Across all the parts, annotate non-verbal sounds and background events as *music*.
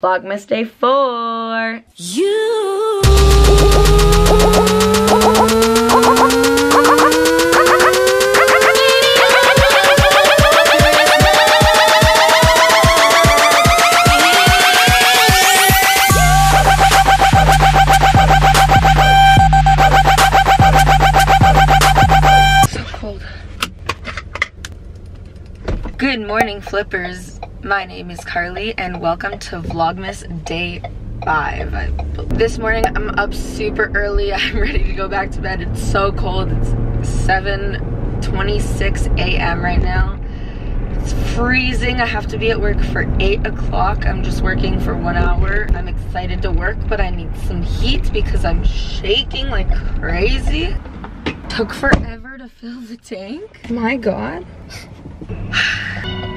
Vlogmas Day 4. You. So cold. Good morning, flippers. My name is Carly, and welcome to Vlogmas Day 5. This morning, I'm up super early. *laughs* I'm ready to go back to bed. It's so cold. It's 7.26 a.m. right now. It's freezing. I have to be at work for 8 o'clock. I'm just working for one hour. I'm excited to work, but I need some heat because I'm shaking like crazy. Took forever to fill the tank. My god. *sighs* *sighs* *sighs*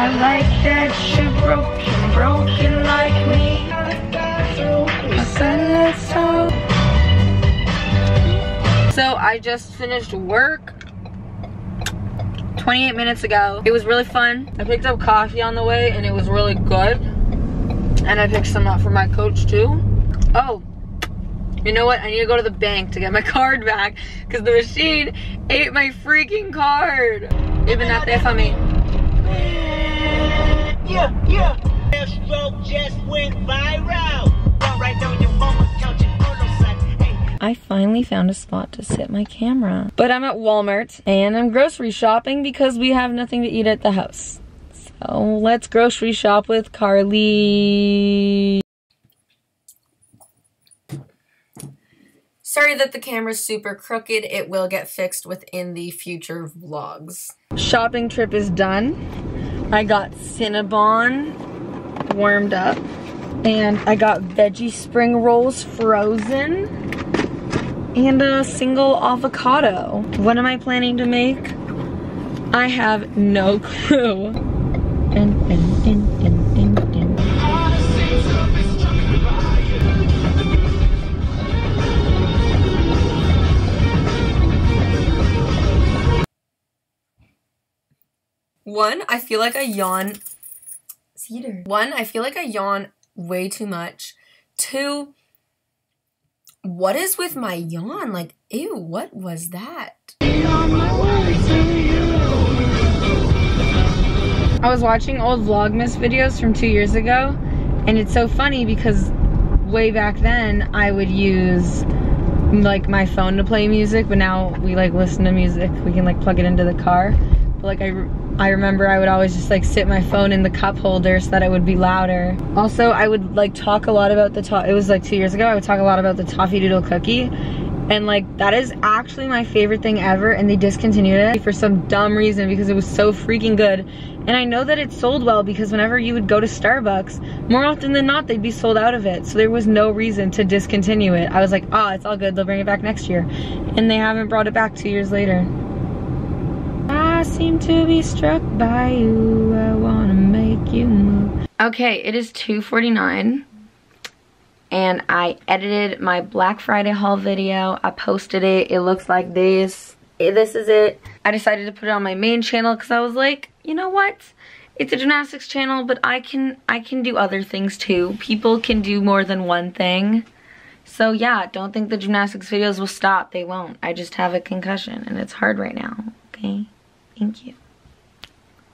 I like that she broken, broken like me. So I just finished work 28 minutes ago. It was really fun. I picked up coffee on the way and it was really good. And I picked some up for my coach too. Oh, you know what? I need to go to the bank to get my *laughs* card back because the machine ate my freaking card. Even not there for me. Yeah, yeah. That stroke just went viral. Right on your mama couch and photo set. Hey, I finally found a spot to sit my camera. But I'm at Walmart and I'm grocery shopping because we have nothing to eat at the house. So let's grocery shop with Carly. Sorry that the camera's super crooked. It will get fixed within the future vlogs. Shopping trip is done. I got Cinnabon warmed up. And I got veggie spring rolls frozen. And a single avocado. What am I planning to make? I have no *laughs* clue. Dun, dun, dun, One, I feel like I yawn. Cedar. One, I feel like I yawn way too much. Two, what is with my yawn? Like, ew, what was that? I was watching old Vlogmas videos from two years ago, and it's so funny because way back then I would use like my phone to play music, but now we like listen to music. We can like plug it into the car. Like I, I remember I would always just like sit my phone in the cup holder so that it would be louder. Also, I would like talk a lot about the top. It was like two years ago. I would talk a lot about the toffee doodle cookie, and like that is actually my favorite thing ever. And they discontinued it for some dumb reason because it was so freaking good. And I know that it sold well because whenever you would go to Starbucks, more often than not, they'd be sold out of it. So there was no reason to discontinue it. I was like, oh, it's all good. They'll bring it back next year. And they haven't brought it back two years later. I seem to be struck by you. I wanna make you move. Okay, it is 2.49 and I edited my Black Friday haul video. I posted it. It looks like this. This is it. I decided to put it on my main channel because I was like, you know what? It's a gymnastics channel, but I can I can do other things too. People can do more than one thing. So yeah, don't think the gymnastics videos will stop. They won't. I just have a concussion and it's hard right now. Okay? Thank you.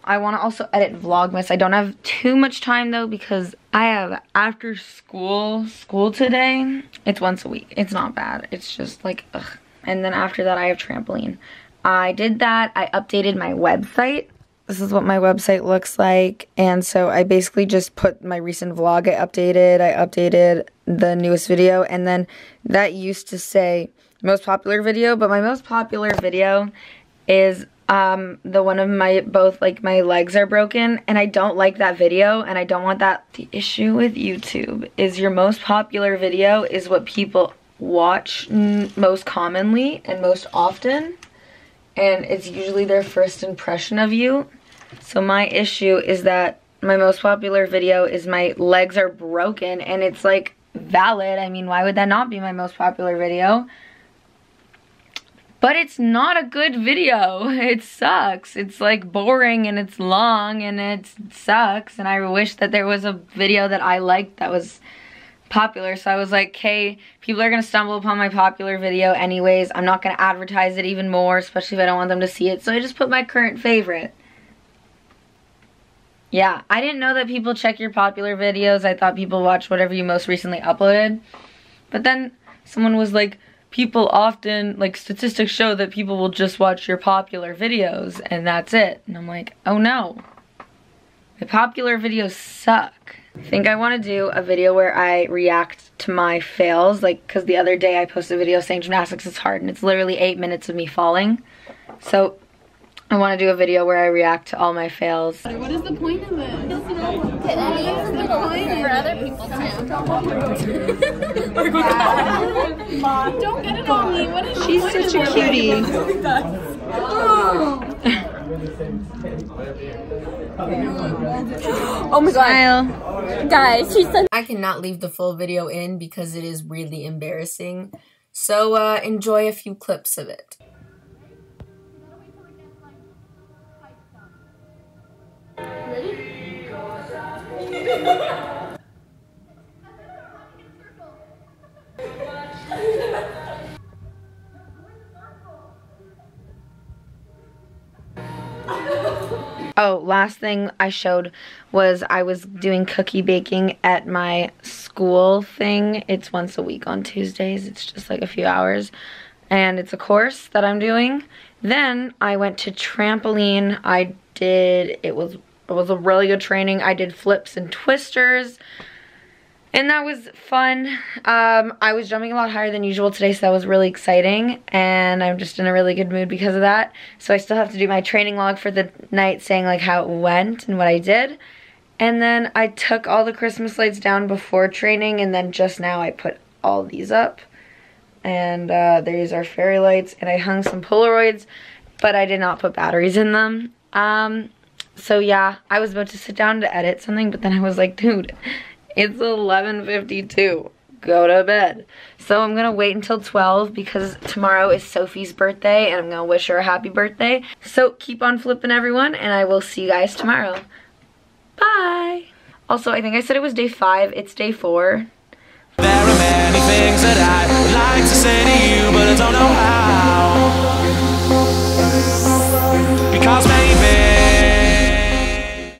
I want to also edit Vlogmas. I don't have too much time though because I have after school school today. It's once a week. It's not bad. It's just like ugh. And then after that I have trampoline. I did that. I updated my website. This is what my website looks like. And so I basically just put my recent vlog I updated. I updated the newest video and then that used to say most popular video, but my most popular video is um the one of my both like my legs are broken and I don't like that video and I don't want that the issue with YouTube is your most popular video is what people watch most commonly and most often and it's usually their first impression of you. So my issue is that my most popular video is my legs are broken and it's like valid. I mean why would that not be my most popular video but it's not a good video. *laughs* It sucks. It's like boring and it's long and it sucks. And I wish that there was a video that I liked that was popular. So I was like, hey, people are going to stumble upon my popular video anyways. I'm not going to advertise it even more, especially if I don't want them to see it. So I just put my current favorite. Yeah, I didn't know that people check your popular videos. I thought people watch whatever you most recently uploaded. But then someone was like, people often, like statistics show that people will just watch your popular videos and that's it. And I'm like, oh no. My popular videos suck. I think I want to do a video where I react to my fails, like, because the other day I posted a video saying gymnastics is hard and it's literally eight minutes of me falling. So I want to do a video where I react to all my fails. What is the point of it? For other people *laughs* too. Don't get it on me. What is She's such a cutie. *laughs* Oh my god. Smile. Guys, she's such I cannot leave the full video in because it is really embarrassing. So uh, enjoy a few clips of it. *laughs* Oh, last thing I showed was I was doing cookie baking at my school thing. It's once a week on Tuesdays. It's just like a few hours. And it's a course that I'm doing. Then I went to trampoline. I did, it was, it was a really good training. I did flips and twisters. And that was fun. Um, I was jumping a lot higher than usual today, so that was really exciting. And I'm just in a really good mood because of that. So I still have to do my training log for the night saying like how it went and what I did. And then I took all the Christmas lights down before training and then just now I put all these up. And uh, these are fairy lights and I hung some Polaroids, but I did not put batteries in them. Um, so yeah, I was about to sit down to edit something, but then I was like, dude, it's 11.52. Go to bed. So I'm going to wait until 12 because tomorrow is Sophie's birthday and I'm to wish her a happy birthday. So keep on flipping everyone and I will see you guys tomorrow. Bye. Also, I think I said it was day five. It's day four. There are many things that I like to say to you, but I don't know how.